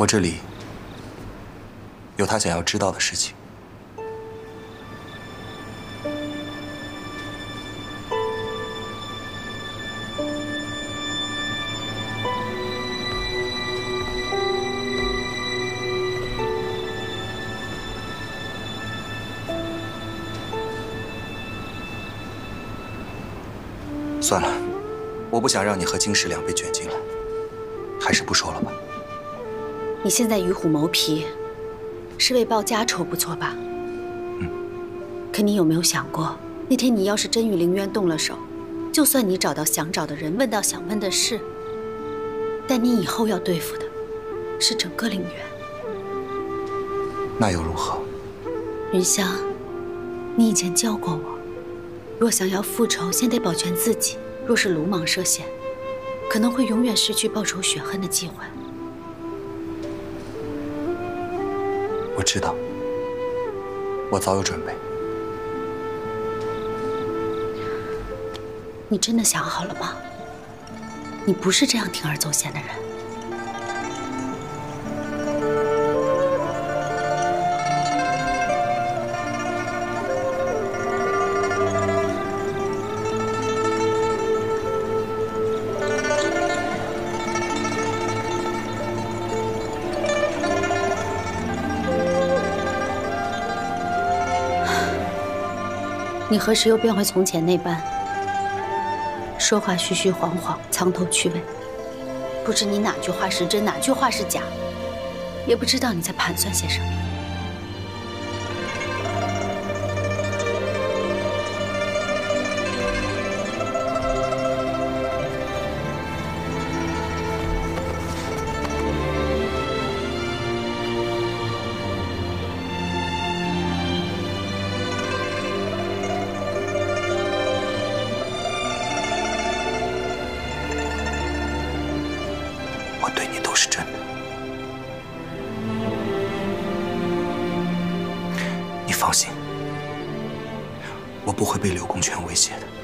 我这里有他想要知道的事情。算了，我不想让你和金氏两被卷进来，还是不说了吧。你现在与虎谋皮，是为报家仇，不错吧？嗯。可你有没有想过，那天你要是真与凌渊动了手，就算你找到想找的人，问到想问的事，但你以后要对付的，是整个凌渊。那又如何？云香，你以前教过我。若想要复仇，先得保全自己。若是鲁莽涉险，可能会永远失去报仇雪恨的机会。我知道，我早有准备。你真的想好了吗？你不是这样铤而走险的人。你何时又变回从前那般，说话虚虚晃晃，藏头去尾？不知你哪句话是真，哪句话是假，也不知道你在盘算些什么。对你都是真的。你放心我不会被柳公权威胁的。